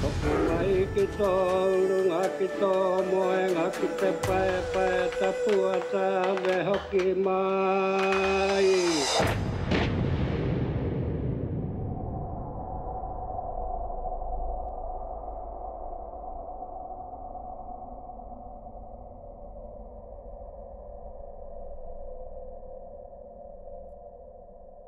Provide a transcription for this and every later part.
Tokomahi ki tō urunga, ki tō moenga, ki te paepae tapua tāne hoki māi.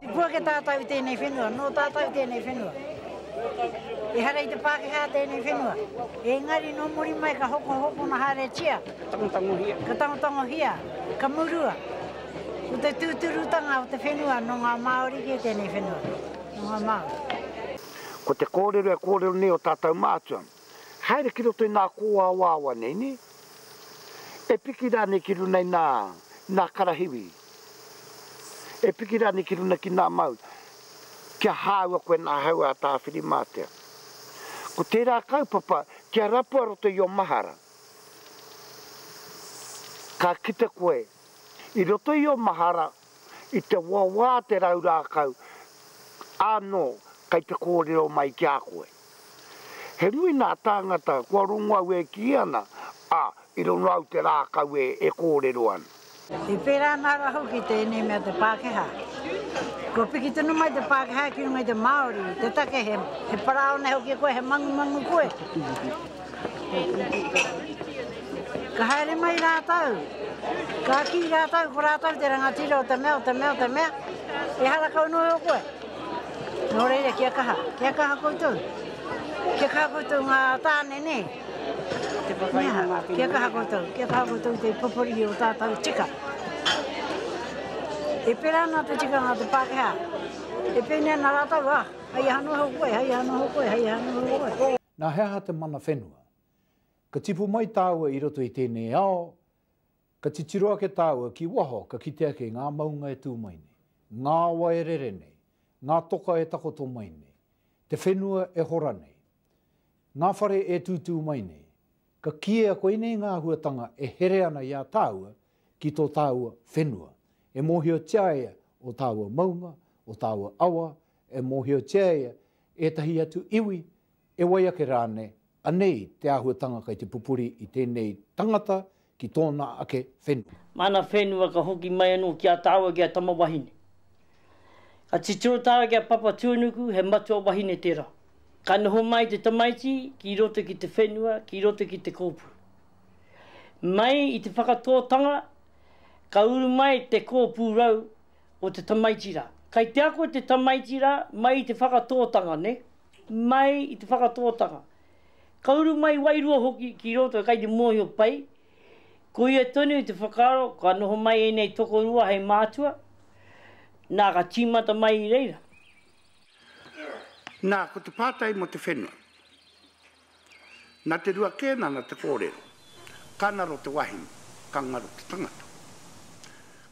I puake tātou i tēnei whenua, nō tātou tēnei whenua. Ehara i te Pākehā tēnei whenua, engari nō muri mai ka hokohokona haeretia, ka tangotangohia, ka murua. Ko te tūturutanga o te whenua nō ngā Māori kē tēnei whenua, nō ngā Māori. Ko te kōrero e kōrero nei o tātou mātua, haere ki roto i nā kōawaawa nei, nē? E piki rānei ki runai nā, nā karahiwi? E piki rānei ki runga ki nā mau, kia hāua koe nā hau a Tāwhirimātea. Ko tērā kaupapa kia rapua roto i ō mahara. Ka kite koe i roto i ō mahara i te wawā te rau rākau ānō kei te kōrero mai ki a koe. He nui nā tāngata kua rongo au e kī ana, ā, i rongo au te rākau e, e kōrero ana. I pērā ana ara hoki tēnei mea te Pākehā. Kua piki tonu mai te Pākehā ki runga i te Māori, te take he, he parāoa nei hoki koe, he mangumangu koe. Ka haere mai rātou, ka kī rātou ko rātou te rangatira o te mea, o te mea, o te mea, ehara kau noho koe. Nō reira, kia kaha, kia kaha koutou. Kia kaha koutou ngā tāne, nē? Me aha, kia kaha koutou, kia kaha koutou te pupurihi o tātou tika. E pērā ana te tikanga o te Pākehā, e pēnei ana rātou, ah, hei aha noho koe, hei aha noho koe, hei aha noho koe. Nā he aha te mana whenua? Ka tipu mai tāua i roto i tēnei ao, Ka titiro ake tāua ki waho ka kite ake i ngā maunga e tū mai nei, ngā awa e rere nei, ngā toka e takoto mai nei, te whenua e hora nei, ngā whare e tūtū mai nei, ka kiea koinei ngā āhuatanga e here ana i a tāua ki tō tāua whenua, e mōhiotia ai ō tāua maunga, ō tāua awa, e mōhiotia ai ētahi atu iwi, e wai ake rānei Anei te āhuatanga kei te pupuri i tēnei tangata ki tōna ake whenua. Māna whenua ka hoki mai anō ki a tāua ki a Tama Wahine. Ka titiro tāua ki a Papa Tuanuku, he matua wahine tērā. Ka noho mai te tamaiti ki roto ki te whenua, ki roto ki te kōpū. Mai i te whakatōtanga, ka uru mai te kōpū rau o te tamaiti rā. Kei te ako te tamaiti rā, mai i te whakatōtanga, nē? mai i te whakatōtanga. Ka uru mai wairua hoki ki roto kai te mōhio pai, koia tonu i te whakaaro ka noho mai ēnei tokorua hei mātua, nā ka tīmata mai i reira. Nā, ko te pātai mō te whenua. Nā te rua kēnana te kōrero, ka ngaro te wahine, ka ngaro te tangata.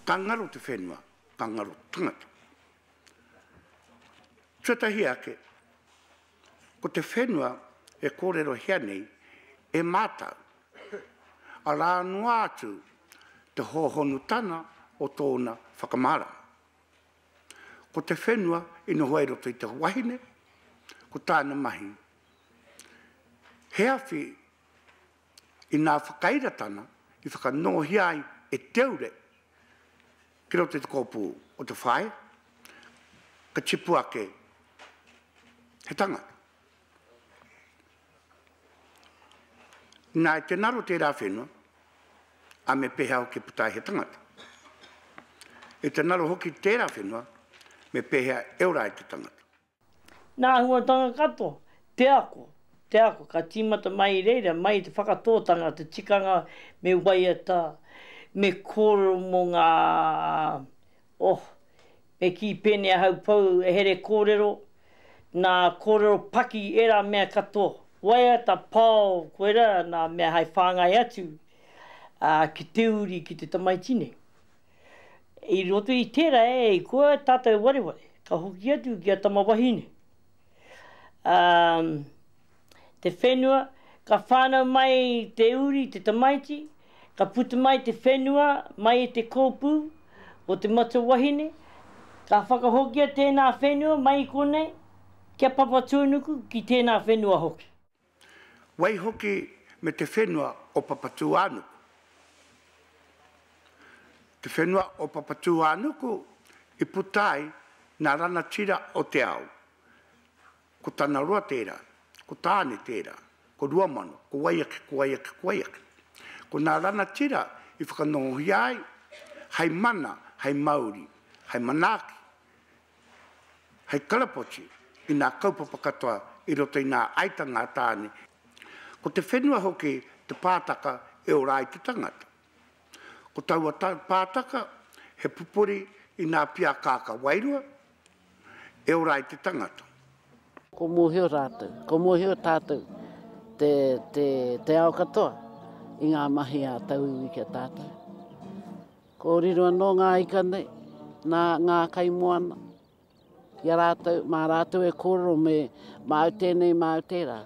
Ka ngaro te whenua, ka ngaro te tangata. Tuatahi ake, ko te whenua e kōrerohia nei e mātau, arā noa atu te hōhonutanga o tōna whakamārama. Ko te whenua i noho ai roto i te wahine, ko tāna mahi he awhi i ngā whakairatanga i whakanōhia ai e Te Ure, Ki roto i te kōpū o te whai, ka tipu ake he tangata. Nā, i te naro tērā whenua, a me pēhea hoki puta ai he tangata. I te naro hoki tērā whenua, me pēhea e ora ai te tangata. Nā āhuatanga katoa, te ako, te ako ka tīmata mai i reira, mai i te whakatōtanga, te tikanga me waiata, me kōrero mō ngā, oh, me kī pēnei ahau pau e here kōrero, nā kōrero paki ērā mea katoa. Waiata, pao, koirā nā mea hai whāngai atu, ā, ki te uri, ki te tamaiti nei. I roto i tērā e kua tātou wareware, ka hoki atu ki a Tama Wahine. Ā, te whenua, ka whānau mai te uri, te tamaiti, ka puta mai te whenua mai i te kōpū o te matua wahine, ka whakahokia tēnā whenua mai i konei, ki a Papatūnuku, ki tēnā whenua hoki. waihoki me te whenua o Papatūānuku. Te whenua o Papatūānuku i puta ai nā Ranatira o te Ao, ko tana roa tērā, ko Tāne tērā, ko Ruamano, ko Waiake, ko Waiake, ko Waiake. Ko nā Ranatira i whakanōhia ai hei mana, hei mauri, hei manaaki, hei karapoti i nā kaupapa katoa i roto i ngā aitanga a Tāne. Ko te whenua hoki te pātaka e ora ai te tangata. Ko taua pātaka he pupuri i nā piakāka wairua e ora ai te tangata. Kua mōhio rātou, kua mōhio tātou te, te, te ao katoa i ngā mahi a tauiwi ki a tātou. Kōrero anō ngā ika nei nā ngā kaimoana ki a rātou, mā rātou e kōrero me māu tēnei, māu tērā.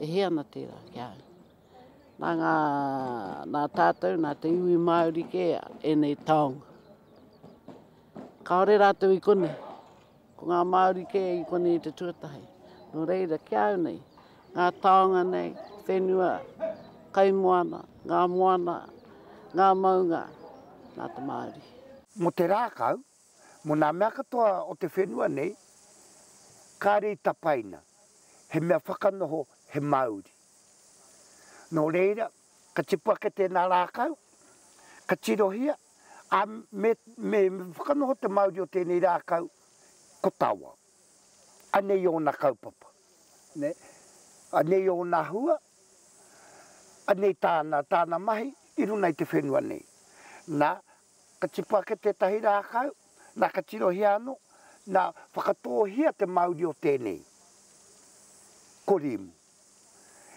E hē ana tērā ki a au. Nā, ngā, nā tātou, nā te iwi Māori kē ēnei taonga. Kāore rātou i konei. Ko ngā Māori kē i konei te tuatahi. Nō reira, ki a au nei, ngā taonga nei, whenua, kaimoana, ngā moana, ngā maunga, nā te Māori. Mō te rākau, mō ngā mea katoa o te whenua nei, kāre i tapaina, he mea whakanoho he Māori. Nō reira, Ka tipu ake tēnā rākau, ka tirohia, ā, me, me whakanoho te mauri o tēnei rākau ko Tawa. Anei ōna kaupapa. Nē? Anei ōna hua, anei tāna, tāna mahi i runga i te whenua nei. Nā, ka tipu ake tētahi rākau, nā, ka tirohia anō, nā, whakatōhia te mauri o tēnei. Ko Rimu.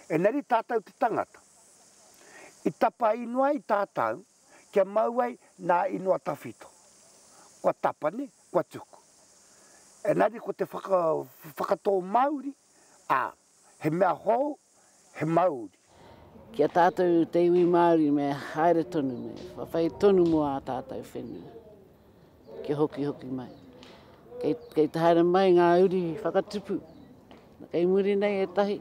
Engari tātou te tangata, i tapa inoi ai tātou kia mau ai nā inoi tawhito, kua tapani, kua tuku. Engari ko te whakatō mauri, ā, he mea hou, he mauri. Ki a tātou te iwi Māori me haere tonu, me whawhai tonu mō ā tātou whenua. kia hokihoki mai. Kei, kei te haere mai ngā uri whakatupu. Kei muri nei e tahi,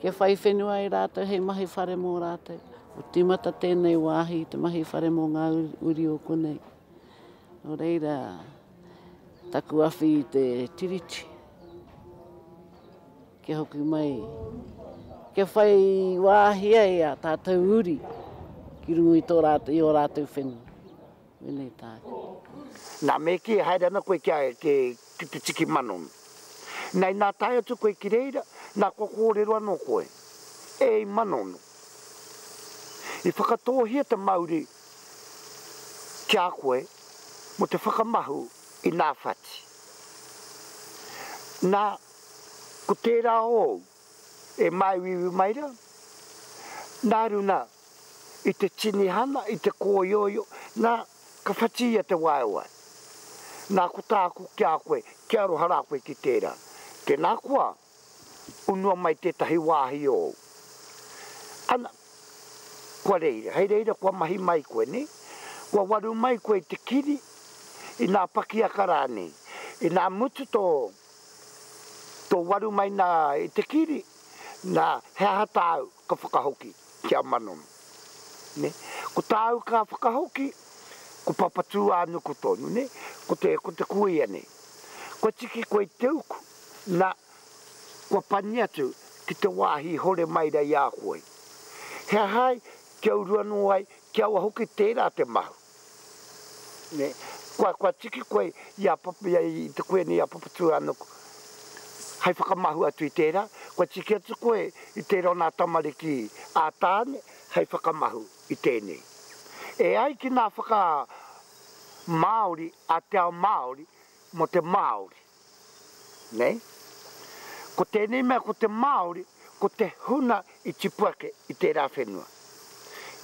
kia whai whenua e rātou hei mahi whare mō rātou. O tīmata tēnei wāhi, te mahi whare mō ngā uri o konei. Nō reira, Taku awhi i te Tiriti, kia hoki mai, kia whai wāhi ai a tātou uri ki rungu i, tō rātou, i ō rātou whenua. Menei tāku. Nā, me kī, haere ana koe ki a, ki, ki te tiki mano. Nei, nā tae atu koe ki reira, nā kua kōrero anō koe. Ēi mano. I whakatōhia te mauri. ki a koe mō te whakamahu i nā whati. Nā, ko tērā ōu e māuiui mai rā, nā runa i te tinihana, i te kōioio, nā, ka whati ia te waewae. Nā, ko tāku ki a koe, kia aroha rā koe ki tērā. Tēnā koa. Unua mai tētahi wāhi ōu. Ana, kua reira, hei reira kua mahi mai koe, nē? Kua waru mai koe i te kiri, inā pakiaka rānei. Inā mutu tō, tō waru mai nā i te kiri, nā, he aha tāu? Ka whakahoki ki a Manon. Ne. Ko tāu ka whakahoki, ko Papatūānuku tonu, ne, ko te, ko te kuia nei. Kua tiki koe i te uku, na, kua pani atu ki te wāhi i hore mai ra i a koe. He aha ai, kia uru anō ai, kia ua hoki tērā te mahu. Kua tiki koe i a Papa, i te koe nei a Papatūānuku, hei whakamahua atu i tērā, kua tiki atu koe i tērā o nā tamariki a Tāne hei whakamahu i tēnei. E ai ki nā whakamāori a te ao Māori mō te Māori. Nei? Ko tēnei mea ko te Māori, ko te huna i tipu ake i tērā whenua.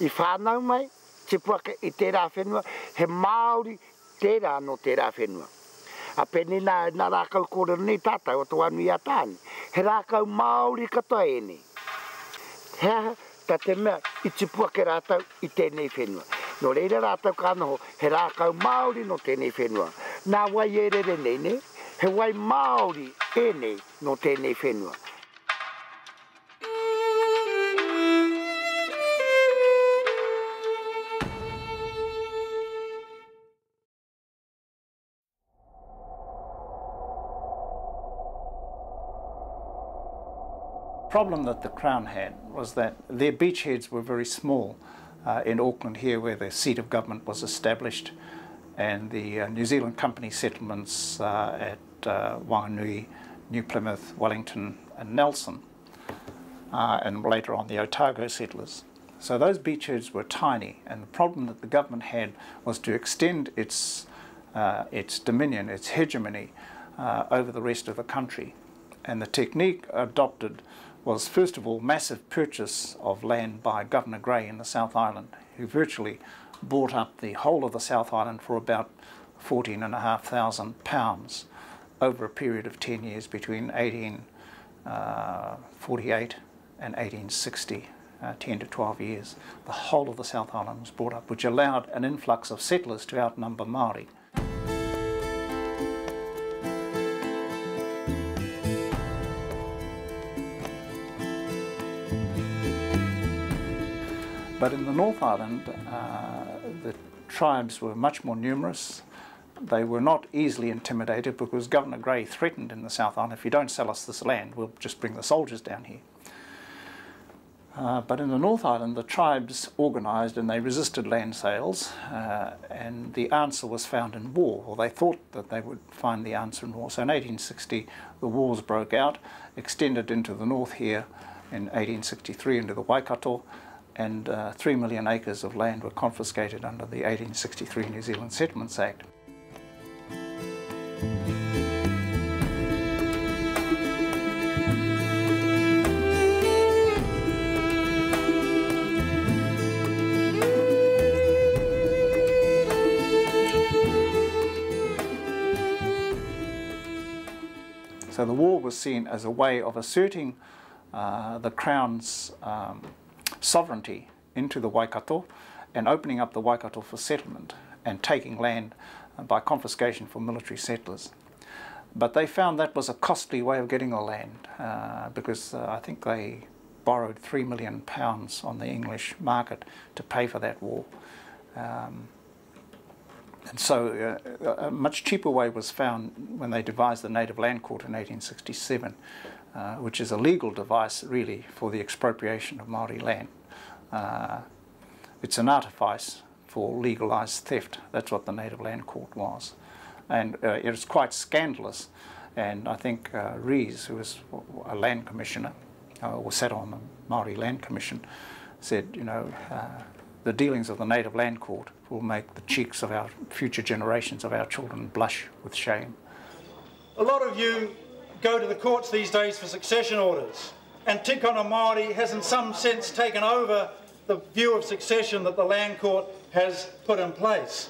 I whānau mai, tipu ake i tērā whenua, he Māori tērā nō tērā whenua. A pēnei nā, nā rākau kōrero nei tātou o tō anui a Tāne. He rākau Māori katoa ēnei. He aha? Ta te mea i tupu ake ratou i tenei whenua. No reira ratou ka noho he rakau maori no tenei whenua. Na wai e rere nei ne? He wai maori enei no tenei whenua. problem that the Crown had was that their beachheads were very small uh, in Auckland here where the seat of government was established and the uh, New Zealand company settlements uh, at uh, Whanganui, New Plymouth, Wellington and Nelson uh, and later on the Otago settlers. So those beachheads were tiny and the problem that the government had was to extend its, its dominion, its hegemony over the rest of the country and the technique adopted was first of all massive purchase of land by Governor Grey in the South Island, who virtually bought up the whole of the South Island for about fourteen and a half thousand pounds over a period of ten years between 1848 uh, and 1860. Uh, 10 to 12 years, the whole of the South Island was bought up, which allowed an influx of settlers to outnumber Maori. But in the North Island, uh, the tribes were much more numerous. They were not easily intimidated because Governor Grey threatened in the South Island, if you don't sell us this land, we'll just bring the soldiers down here. Uh, but in the North Island, the tribes organised and they resisted land sales, uh, and the answer was found in war, or they thought that they would find the answer in war. So in 1860, the wars broke out, extended into the north here, in 1863 into the Waikato, and uh, 3 million acres of land were confiscated under the 1863 New Zealand Settlements Act. So the war was seen as a way of asserting uh, the Crown's um, sovereignty into the Waikato and opening up the Waikato for settlement and taking land uh, by confiscation for military settlers. But they found that was a costly way of getting the land uh, because uh, I think they borrowed three million pounds on the English market to pay for that war. Um, and so uh, a much cheaper way was found when they devised the Native Land Court in 1867 uh, which is a legal device really for the expropriation of Māori land. Uh, it's an artifice for legalised theft. That's what the Native Land Court was. And uh, it was quite scandalous. And I think uh, Rees, who was a land commissioner, uh, or sat on the Māori Land Commission, said, you know, the dealings of the Native Land Court will make the cheeks of our future generations of our children blush with shame. A lot of you go to the courts these days for succession orders. And Tikona Māori has in some sense taken over the view of succession that the Land Court has put in place.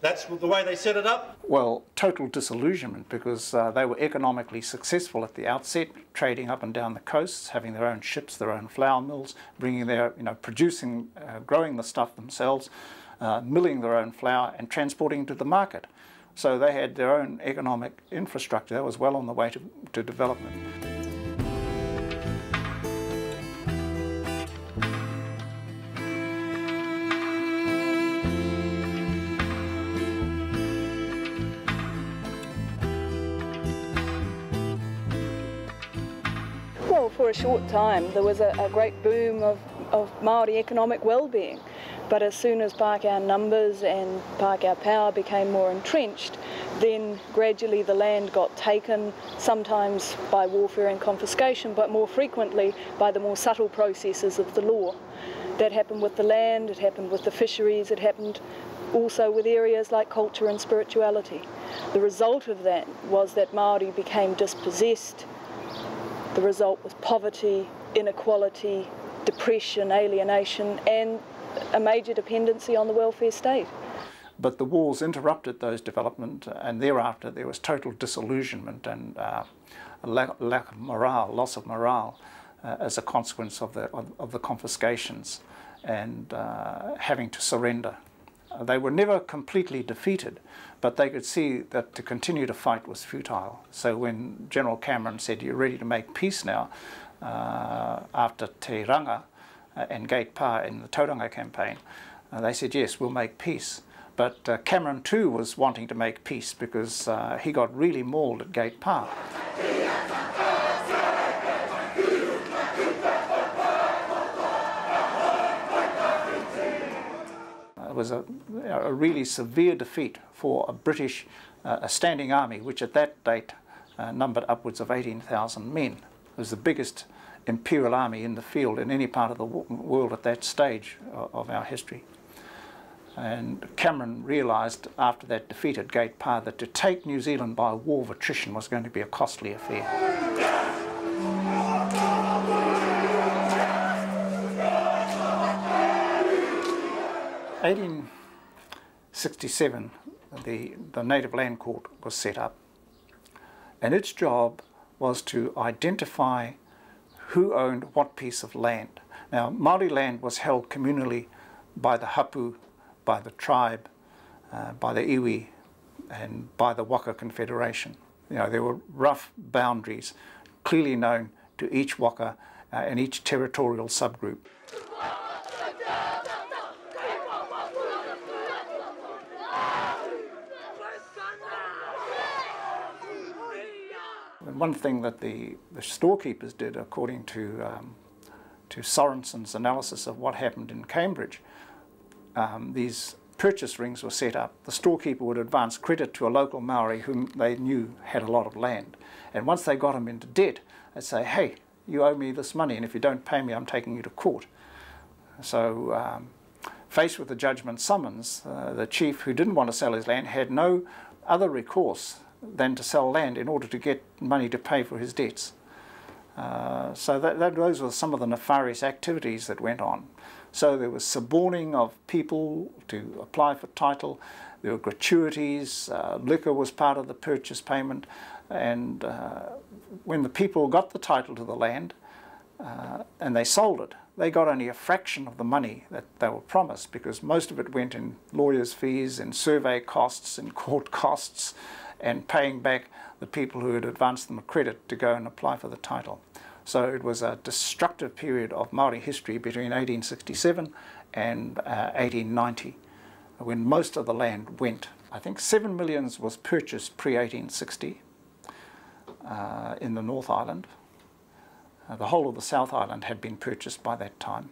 That's the way they set it up? Well, total disillusionment because uh, they were economically successful at the outset, trading up and down the coasts, having their own ships, their own flour mills, bringing their, you know, producing, uh, growing the stuff themselves, uh, milling their own flour and transporting to the market. So they had their own economic infrastructure that was well on the way to, to development. for a short time there was a, a great boom of, of Māori economic well-being. But as soon as Pākehā numbers and Pākehā power became more entrenched, then gradually the land got taken, sometimes by warfare and confiscation, but more frequently by the more subtle processes of the law. That happened with the land, it happened with the fisheries, it happened also with areas like culture and spirituality. The result of that was that Maori became dispossessed the result was poverty, inequality, depression, alienation, and a major dependency on the welfare state. But the wars interrupted those development, and thereafter there was total disillusionment and uh, lack, lack, of morale, loss of morale, uh, as a consequence of the, of, of the confiscations and uh, having to surrender. They were never completely defeated, but they could see that to continue to fight was futile. So when General Cameron said, you're ready to make peace now, uh, after Te Ranga and Gate Pa in the Tauranga campaign, uh, they said, yes, we'll make peace. But uh, Cameron too was wanting to make peace because uh, he got really mauled at Gate Pa. was a, a really severe defeat for a British uh, a standing army, which at that date uh, numbered upwards of 18,000 men. It was the biggest imperial army in the field in any part of the world at that stage uh, of our history. And Cameron realised after that defeat at Gate Par that to take New Zealand by a war of attrition was going to be a costly affair. 1867, the, the Native Land Court was set up, and its job was to identify who owned what piece of land. Now, Māori land was held communally by the hapu, by the tribe, uh, by the iwi, and by the Waka Confederation. You know, there were rough boundaries clearly known to each Waka uh, and each territorial subgroup. one thing that the, the storekeepers did, according to, um, to Sorensen's analysis of what happened in Cambridge, um, these purchase rings were set up. The storekeeper would advance credit to a local Maori whom they knew had a lot of land. And once they got him into debt, they'd say, hey, you owe me this money, and if you don't pay me, I'm taking you to court. So um, faced with a judgment summons, uh, the chief, who didn't want to sell his land, had no other recourse than to sell land in order to get money to pay for his debts. Uh, so that, that, those were some of the nefarious activities that went on. So there was suborning of people to apply for title, there were gratuities, uh, liquor was part of the purchase payment, and uh, when the people got the title to the land uh, and they sold it, they got only a fraction of the money that they were promised because most of it went in lawyers' fees, in survey costs, in court costs, and paying back the people who had advanced them a credit to go and apply for the title. So it was a destructive period of Maori history between 1867 and uh, 1890, when most of the land went. I think seven millions was purchased pre-1860 uh, in the North Island. Uh, the whole of the South Island had been purchased by that time.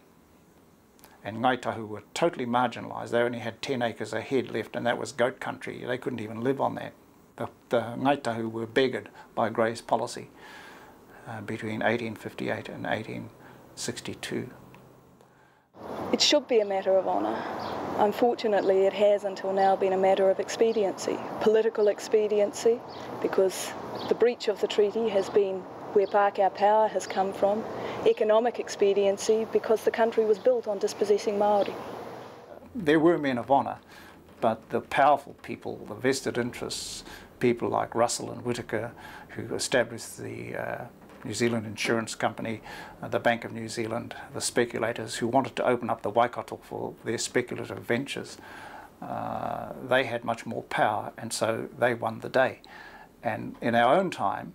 And Ngaitahu were totally marginalised. They only had 10 acres a head left, and that was goat country. They couldn't even live on that the, the Ngaitahu were beggared by Grey's policy uh, between 1858 and 1862. It should be a matter of honour. Unfortunately, it has until now been a matter of expediency, political expediency, because the breach of the treaty has been where Pākehā power has come from, economic expediency, because the country was built on dispossessing Māori. There were men of honour but the powerful people, the vested interests, people like Russell and Whitaker, who established the uh, New Zealand Insurance Company, uh, the Bank of New Zealand, the speculators who wanted to open up the Waikato for their speculative ventures, uh, they had much more power and so they won the day. And in our own time,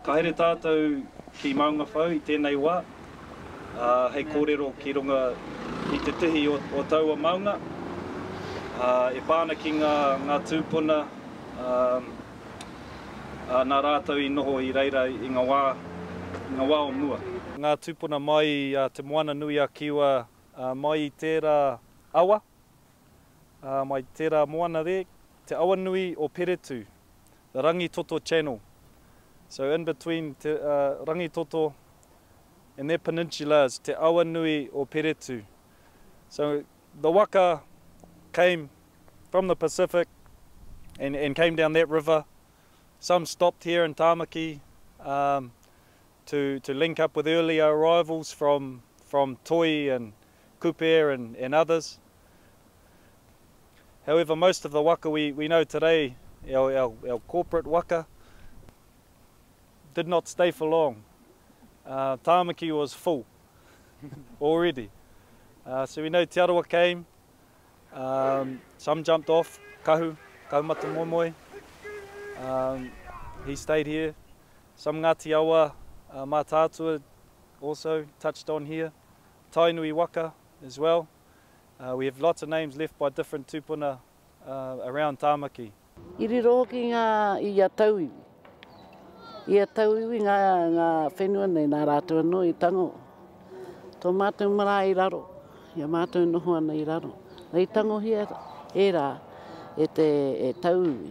Ka haere tātou ki Maungawhau i tēnei wā, ā, hei kōrero ki runga i te tihi o taua maunga, ā, e pā ana ki ngā, ngā tūpuna, ā, ā, nā rātou i noho i reira i ngā wā, i ngā wā o mua. Ngā tūpuna mai i te Moana-nui-a-Kiwa, ā, mai i tērā awa, Uh, mai tērā moana re, te awa nui o Peretu, the Rangi Toto Channel. So in between te uh, Rangitoto and their peninsula is Te Awanui or Peretu. So the waka came from the Pacific and, and came down that river. Some stopped here in Tamaki um, to, to link up with earlier arrivals from, from Toi and Kuper and, and others. However, most of the waka we, we know today, our, our, our corporate waka, did not stay for long. Uh, tamaki was full already. Uh, so we know Te Arawa came, um, some jumped off, kahu, kaumata moimoi. Um, he stayed here. Some Ngāti Awa, uh, Mā Tātua also touched on here. Tainui waka as well we have lots of names left by different tupuna around Tamaki. I riro hoki nga i a tauiwi. I a tauiwi nga nga whenua nei na ratou ano i tango. To matou mara i raro i a matou noho ana i raro. Na i tangohia era e te e tauiwi.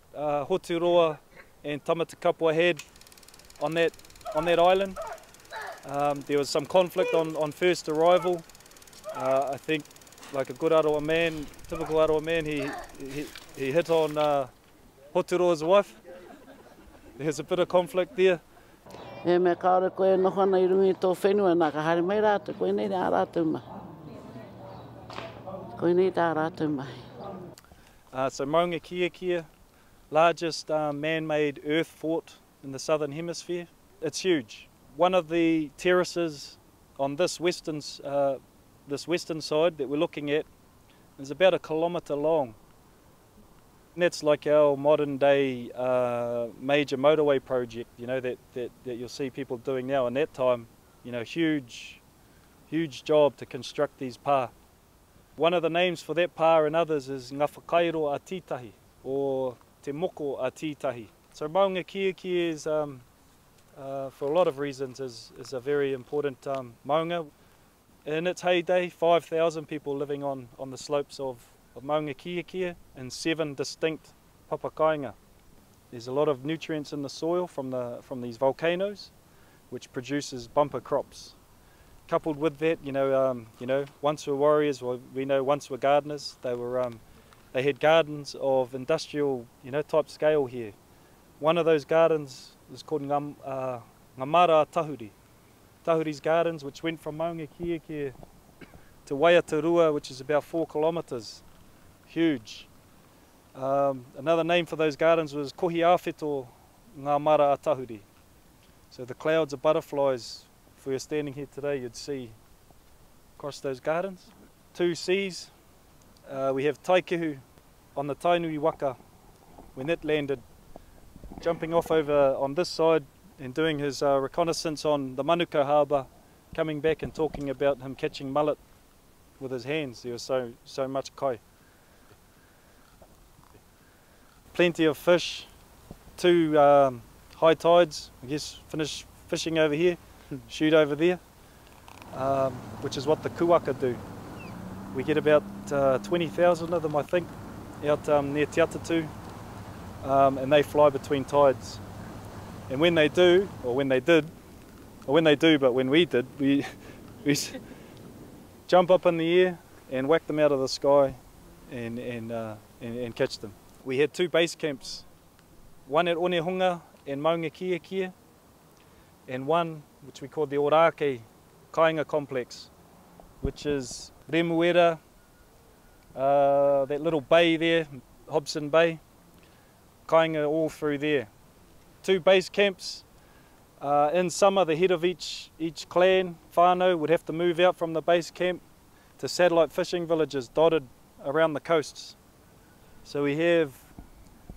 Hoturoa and Tamatekapua head on that on that island um there was some conflict on on first arrival uh I think like a good Arawa man typical Arawa man he he he hit on uh Hoturoa's wife there was a bit of conflict there. Mehemea kaore koe e noho ana i runga i tō whenua, nā ka haere mai rātou, koinei ā rātou mahi. Koinei tā rātou mahi. Uh, so Maunga Kia Kia, largest uh, man-made earth fort in the southern hemisphere. It's huge. One of the terraces on this western, uh, this western side that we're looking at is about a kilometre long that's like our modern day uh, major motorway project, you know, that, that, that you'll see people doing now in that time, you know, huge, huge job to construct these pa. One of the names for that pa and others is Ngafakairo Atitahi or Te Moko Atitahi. So Maunga Kiaki is, um, uh, for a lot of reasons, is, is a very important um, Maunga. In its heyday, 5,000 people living on, on the slopes of, of Maungakiakia in seven distinct papakainga. There's a lot of nutrients in the soil from, the, from these volcanoes, which produces bumper crops. Coupled with that, you know, um, you know, once were warriors, well, we know once were gardeners, they were, um, they had gardens of industrial, you know, type scale here. One of those gardens was called Ngam, uh, Ngamara Tahuri. Tahuri's gardens, which went from Maungakiakia to Waiatarua, which is about four kilometres huge. Um, another name for those gardens was Kohi Awhito Ngā Mara Atahuri. So the clouds of butterflies, if we were standing here today, you'd see across those gardens. Two seas, uh, we have Taikihu on the Tainui Waka, when it landed, jumping off over on this side and doing his uh, reconnaissance on the Manuka Harbour, coming back and talking about him catching mullet with his hands. There was so, so much kai. plenty of fish. Two um, high tides, I guess, finish fishing over here, hmm. shoot over there, um, which is what the kuaka do. We get about uh, 20,000 of them, I think, out um, near Te Atatū, um, and they fly between tides. And when they do, or when they did, or when they do, but when we did, we, we jump up in the air and whack them out of the sky and, and, uh, and, and catch them. We had two base camps, one at Onehunga and Maunga Kiakia, and one which we called the Orake Kainga Complex, which is Remuera, uh, that little bay there, Hobson Bay, Kainga all through there. Two base camps. Uh, in summer, the head of each, each clan, whānau, would have to move out from the base camp to satellite fishing villages dotted around the coasts. So we have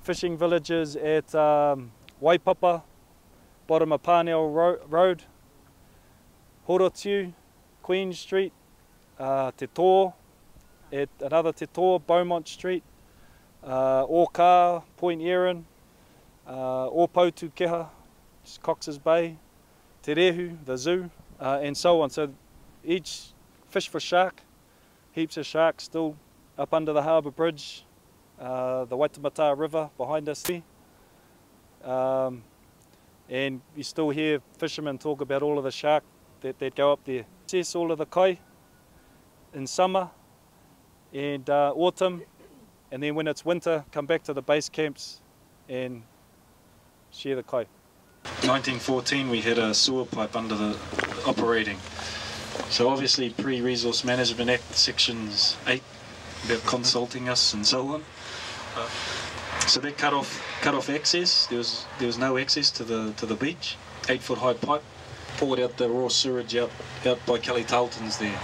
fishing villages at um, Waipapa, bottom of Parnell Ro Road, Horotu, Queen Street, uh, Te Tor, at another Te Tor, Beaumont Street, uh, Orca, Point Erin, uh, Opotu Keha, Cox's Bay, Te Rehu, the zoo, uh, and so on. So each fish for shark, heaps of sharks still up under the harbour bridge, Uh, the Waitemata River behind us here. Um, and you still hear fishermen talk about all of the shark that they'd go up there. Assess all of the kai in summer and uh, autumn, and then when it's winter, come back to the base camps and share the kai. 1914 we had a sewer pipe under the operating. So obviously pre-resource management act sections 8 they're consulting us and so on. Uh, so they cut off cut off access. There was there was no access to the to the beach. Eight foot high pipe poured out the raw sewage out out by Kelly Taltons there.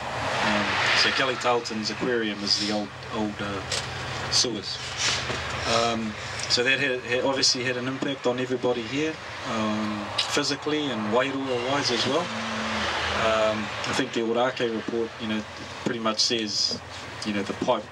Um, so Kelly Taltons aquarium is the old old uh, sewers. Um, so that had, had obviously had an impact on everybody here, um, physically and wairua wise as well. Um, I think the Orake report, you know, pretty much says you know, the Pope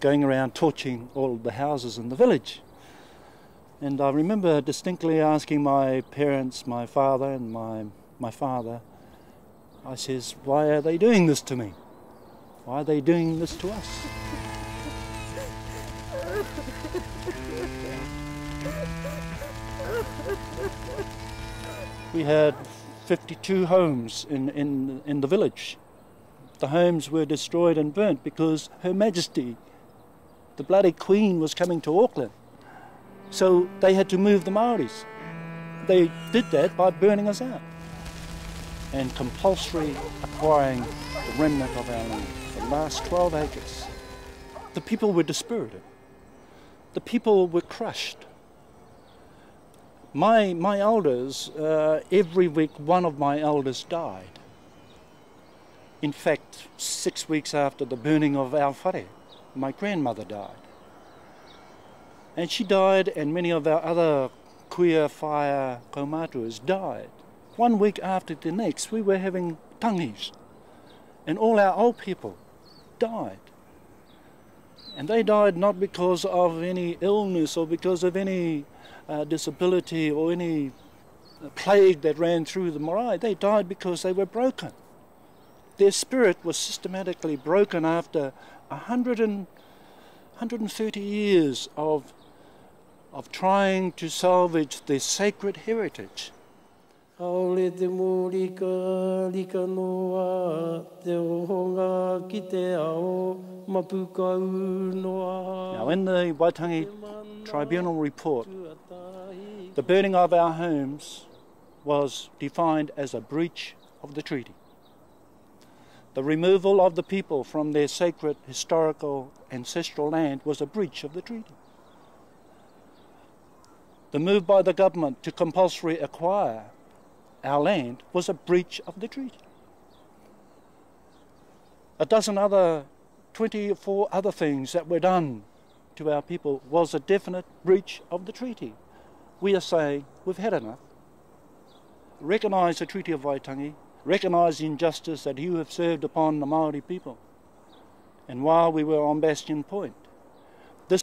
going around torching all the houses in the village. And I remember distinctly asking my parents, my father and my, my father, I says, why are they doing this to me? Why are they doing this to us? We had 52 homes in, in, in the village. The homes were destroyed and burnt because Her Majesty the bloody Queen was coming to Auckland. So they had to move the Maoris. They did that by burning us out and compulsory acquiring the remnant of our land, the last 12 acres. The people were dispirited. The people were crushed. My, my elders, uh, every week one of my elders died. In fact, six weeks after the burning of our whare my grandmother died. And she died, and many of our other queer fire kaumatuas died. One week after the next, we were having tangis, and all our old people died. And they died not because of any illness or because of any uh, disability or any uh, plague that ran through the marae. They died because they were broken. Their spirit was systematically broken after hundred and 130 years of of trying to salvage this sacred heritage. Haole te mōri ka rika noa, te ohonga ki te ao, mapukau noa. Now in the Waitangi Tribunal report, the burning of our homes was defined as a breach of the treaty. The removal of the people from their sacred, historical, ancestral land was a breach of the treaty. The move by the government to compulsory acquire our land was a breach of the treaty. A dozen other, 24 other things that were done to our people was a definite breach of the treaty. We are saying we've had enough. Recognise the Treaty of Waitangi recognise the injustice that you have served upon the Maori people. And while we were on Bastion Point, this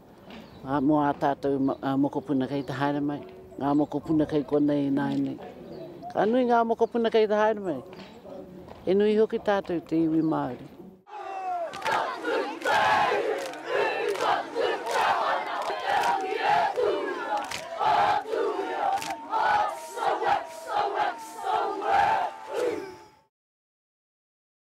Ā, mō ā tātou mokopuna kei te haere mai, ngā mokopuna kei konei ināianei. Ka nui ngā mokopuna kei te haere mai. He nui hoki tātou te iwi Māori.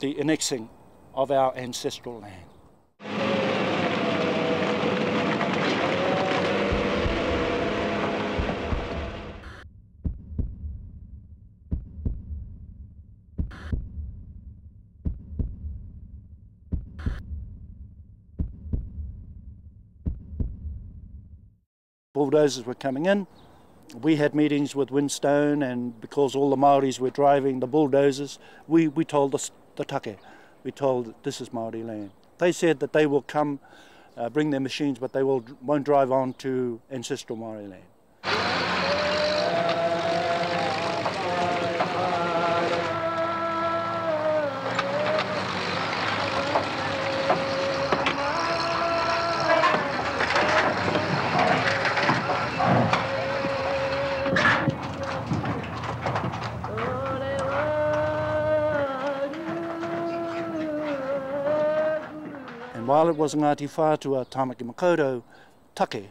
the annexing of our ancestral land. bulldozers were coming in. We had meetings with Winstone, and because all the Maoris were driving the bulldozers, we, we told the, the take, we told this is Maori land. They said that they will come, uh, bring their machines, but they will, won't drive on to ancestral Maori land. And while it was Ngāti Whātua Tāmaki Makaurau take,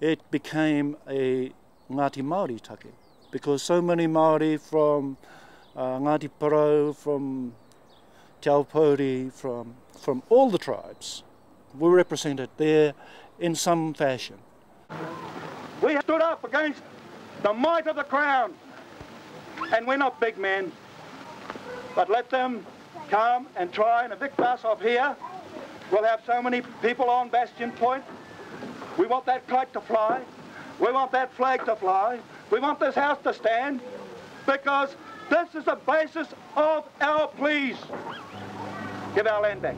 it became a Ngāti Māori take because so many Māori from uh, Ngāti Porou, from Te Aupouri, from, from all the tribes were represented there in some fashion. We stood up against the might of the crown and we're not big men, but let them come and try and evict us off here We'll have so many people on Bastion Point. We want that kite to fly. We want that flag to fly. We want this house to stand because this is the basis of our pleas. Give our land back.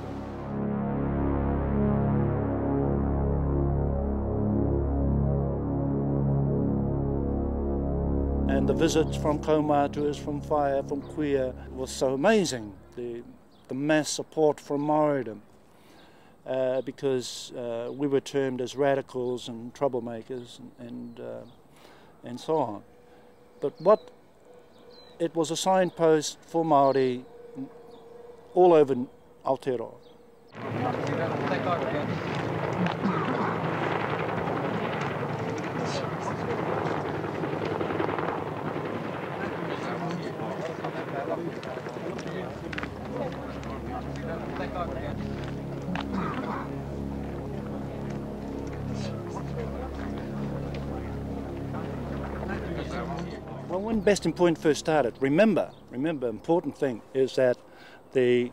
And the visits from us from Fire, from Queer was so amazing. The, the mass support from Maoridom. Uh, because uh, we were termed as radicals and troublemakers and, and, uh, and so on. But what it was a signpost for Maori all over Aotearoa. when Best in Point first started, remember, remember, important thing is that the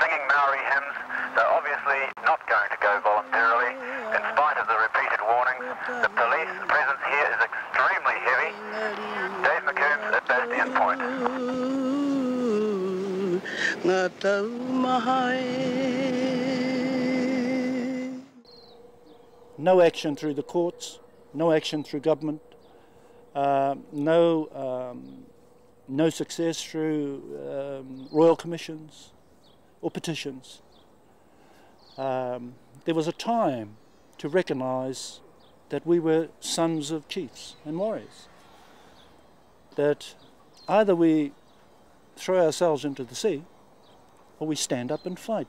singing Maori hymns, they're obviously not going to go voluntarily. In spite of the repeated warnings, the police presence here is extremely heavy. Dave McCombs at Bastion Point. No action through the courts, no action through government, uh, no um, no success through um, royal commissions, or petitions. Um, there was a time to recognise that we were sons of chiefs and warriors. That either we throw ourselves into the sea or we stand up and fight.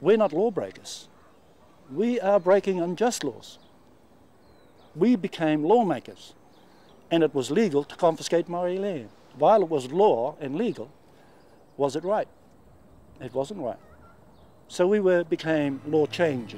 we're not lawbreakers. We are breaking unjust laws. We became lawmakers, and it was legal to confiscate Maori land. While it was law and legal, was it right? It wasn't right. So we were, became law changers.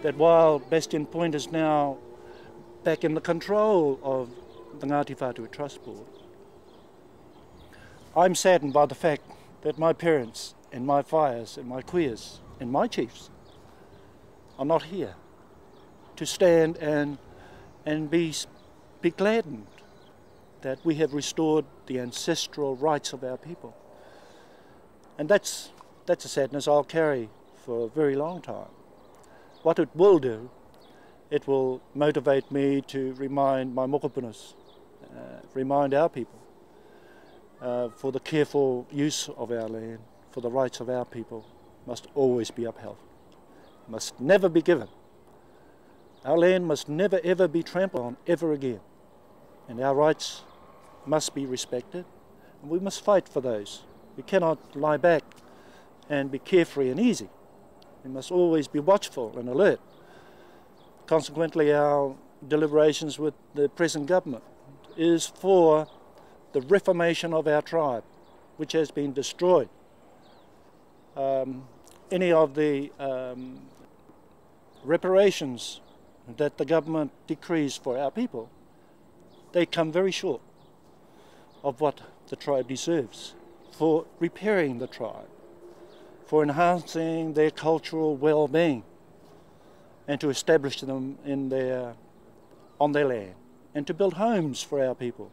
that while Bastion Point is now back in the control of the Ngāti Whātua Trust Board, I'm saddened by the fact that my parents and my fires and my queers and my chiefs are not here to stand and, and be, be gladdened that we have restored the ancestral rights of our people. And that's, that's a sadness I'll carry for a very long time. what it will do, it will motivate me to remind my mokopunas, uh, remind our people uh, for the careful use of our land, for the rights of our people must always be upheld, must never be given. Our land must never ever be trampled on ever again, and our rights must be respected, and we must fight for those. We cannot lie back and be carefree and easy. We must always be watchful and alert. Consequently, our deliberations with the present government is for the reformation of our tribe, which has been destroyed. Um, any of the um, reparations that the government decrees for our people, they come very short of what the tribe deserves for repairing the tribe for enhancing their cultural well-being and to establish them in their, on their land and to build homes for our people.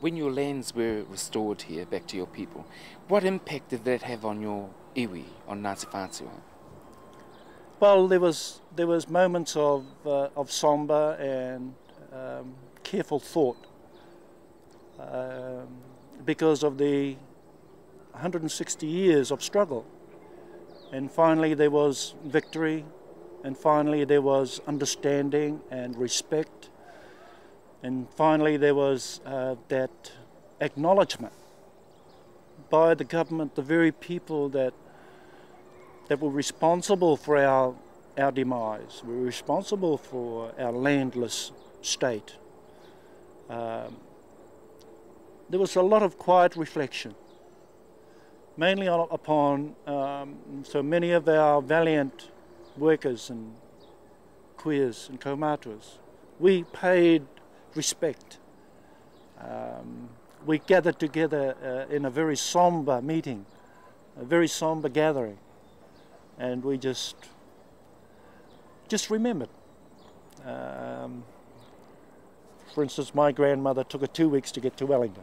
When your lands were restored here back to your people, what impact did that have on your iwi, on Ngāti Whātua? Well, there was, there was moments of, uh, of somber and um, careful thought um, because of the 160 years of struggle and finally, there was victory. And finally, there was understanding and respect. And finally, there was uh, that acknowledgement by the government, the very people that, that were responsible for our, our demise, were responsible for our landless state. Um, there was a lot of quiet reflection mainly upon um, so many of our valiant workers and queers and kaumatuas. We paid respect. Um, we gathered together uh, in a very somber meeting, a very somber gathering, and we just just remembered. Um, for instance, my grandmother took her two weeks to get to Wellington.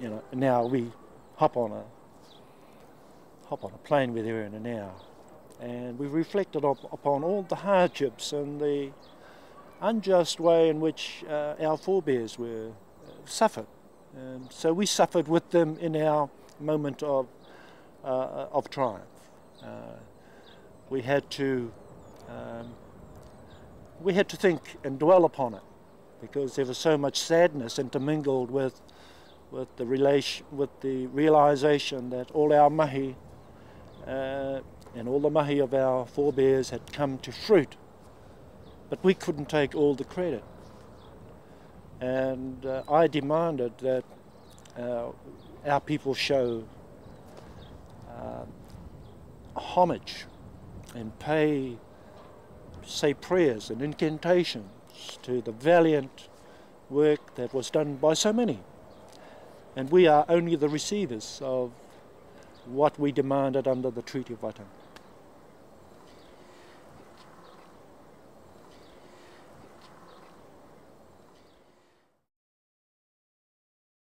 You know, now we hop on a hop on a plane with her in an hour. And we reflected op upon all the hardships and the unjust way in which uh, our forebears were uh, suffered. so we suffered with them in our moment of, uh, of triumph. Uh, we had to um, we had to think and dwell upon it because there was so much sadness intermingled with with the relation with the realization that all our mahi Uh, and all the mahi of our forebears had come to fruit. But we couldn't take all the credit. And uh, I demanded that uh, our people show uh, homage and pay, say prayers and incantations to the valiant work that was done by so many. And we are only the receivers of what we demanded under the Treaty of Waitangi.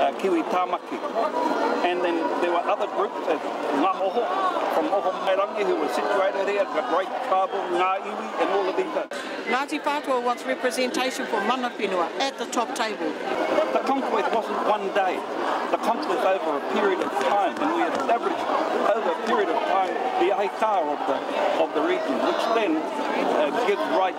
uh, Kiwi Tamaki. And then there were other groups of Ngahoho from Ohomairangi who were situated here, the great tribal Ngā and all of these. Ngāti Pātua wants representation for mana whenua at the top table. The conquest wasn't one day. The conquest over a period of time and we established over a period of time the Aitar of the of the region, which then uh, gives right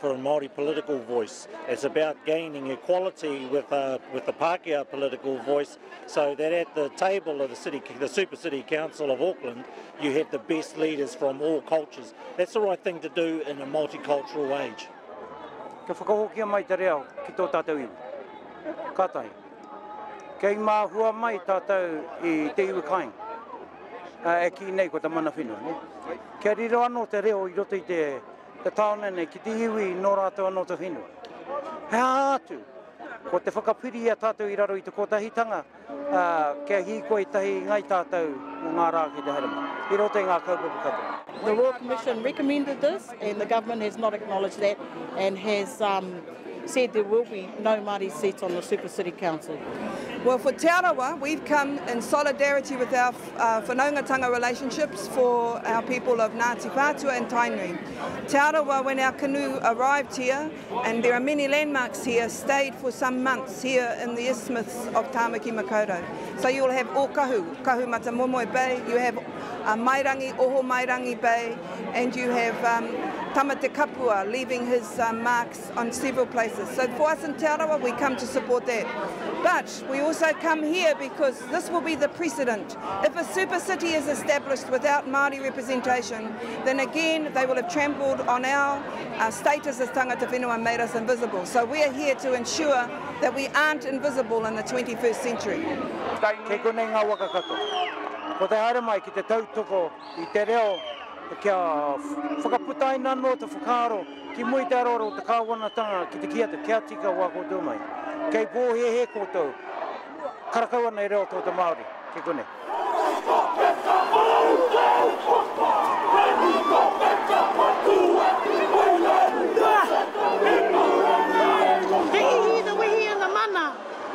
for a Māori political voice. It's about gaining equality with, uh, with the Pākehā political voice so that at the table of the, city, the Super City Council of Auckland, you have the best leaders from all cultures. That's the right thing to do in a multicultural age. Kia whakahokia mai te reo ki tō tātou iwi. Ka tai. Kei māhua mai tātou i te iwi kāinga. Uh, e ki nei ko te mana whenua. Kia riro anō te reo i roto i te te tāone nei ki te iwi nō rātou anō te whenua. He aha atu, ko te whakapiri i a tātou i raro i te kotahitanga, ā, kia hīkoi tahi ngai tātou mō ngā rā ki te haere mai, i roto i ngā kaupapa katoa. The Royal Commission recommended this and the government has not acknowledged that and has um, said there will be no Māori seats on the Super City Council. Well, for Te Arawa, we've come in solidarity with our uh, whanaungatanga relationships for our people of Ngāti Pātua and Tainui. Te Arawa, when our canoe arrived here, and there are many landmarks here, stayed for some months here in the isthmus of Tāmaki Makaurau. So you'll have Okahu, Kahu Matamomoe Bay, you have uh, Mairangi, Oho Mairangi Bay, and you have um, tama te kapua, leaving his uh, marks on several places. So for us in Te Arawa, we come to support that. But we also come here because this will be the precedent. If a super city is established without Māori representation, then again, they will have trampled on our uh, status as tangata whenua and made us invisible. So we are here to ensure that we aren't invisible in the 21st century. Kei konei ngā wakakato. Ko te haere mai ki te tautoko I te reo kia whakaputaina anō te whakaaro ki mua i te aroaro o te kāwanatanga ki te kī atu, kia tika wā koutou mai. Kei pōhēhē koutou, karakau ana e reo tō te Māori. Kei konei.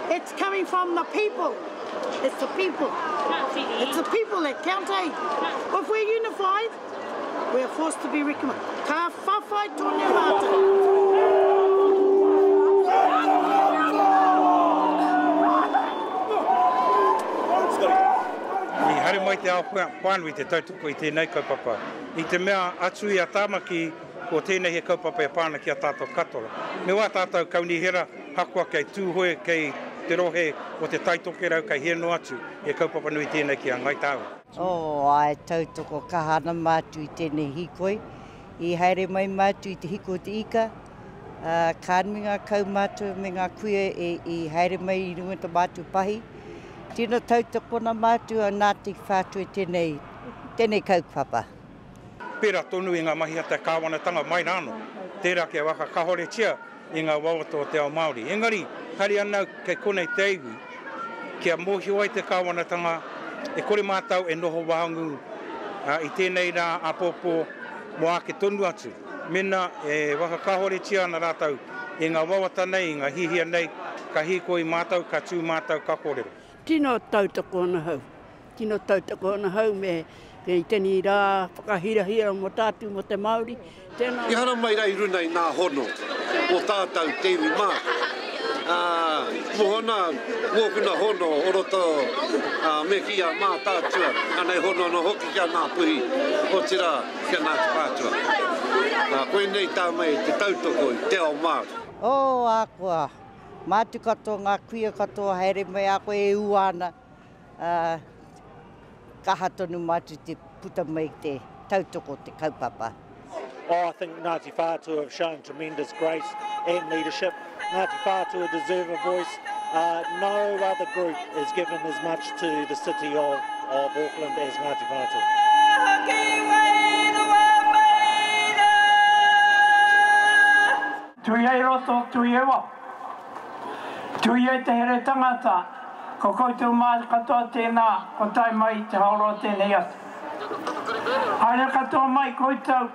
It's coming from the people. It's the people. It's the people that count, hey? If we're unified, we're forced to be reckoned with. Ka whawhai tonu mātou. Haere mai te ao whānui te tautoko i tēnei kaupapa. I te mea atu i a Tāmaki, ko tēnei he kaupapa e pā ana ki a tātou katoa. Me wā tātou kaunihera, Ahakoa kei Tūhoe, kei te rohe o Te Taitokerau, kei hea noa atu, he kaupapa nui tēnei ki a Ngāi Tāua. Oo, ae, tautoko kaha ana mātou i tēnei hīkoi. I haere mai mātou i te hiko o te ika, ā, ka nui ngā kau mātou me ngā kuia e, i haere mai i runga i tō mātou pahi. Tino tautokona mātou nā te whātua tēnei, tēnei kaupapa. Pērā tonu i ngā mahi a te kāwanatanga mai rānō, tērā kia waka kāhoretia i ngā wawata o te ao Māori. Engari, haere ana au kei konei te iwi, kia mōhio ai te kāwanatanga, e kore mātou e noho wāngu i tēnei rā āpōpō mō āke tonu atu. Mēnā e waka kāhoretia ana rātou i ngā wawata nei, i ngā hiahia nei, ka hīkoi mātou, ka tū mātou, ka kōrero. Tino tautoko ana hau, Tino tautoko ana hau me i teni rā whakahirahira mo tātou mo te Māori. Tēnā. Ehara mai ra i runa i nā hono o tātou te iwi mā. Ā, mohona mōkuna hono o roto ā, me ki a Mātaatua, ana e hono ana hoki ki a Ngāpuhi, otirā, ki a Ngāti Whātua. Ā, koinei tā mai te tautoko i te ao Māori. Ō, ākua. Mā atu katoa ngā kuia katoa haere mai a koe e ua ana. ā, kaha tonu mātou te puta mai i te tautoko o te kaupapa. Oh, I think Ngāti Whātua have shown tremendous grace and leadership. Ngāti Whātua deserve a voice. Uh, no other group has given as much to the city of, of Auckland as Ngāti Whātua. Tui hei roto, tui e wa. Tuia e te here tangata, ko koutou mā katoa tēnā kua tae mai i te haora o tēnei atu. Haere katoa mai koutou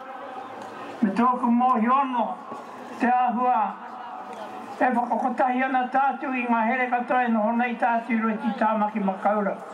me tōku mōhio anō te āhua e whakakotahi ana tātou i ngā here katoa e noho nei tātou i roto i Tāmaki Makaurau.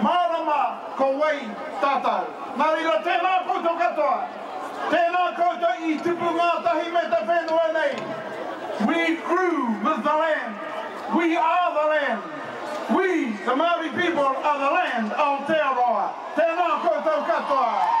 Mārama ko wai tātou. Nā reira, tēnā koutou katoa. Tēnā koutou i tupu ngātahi me te whenua nei. We grew with the land. We are the land. We, the Māori people, are the land, Aotearoa. Tēnā koutou katoa.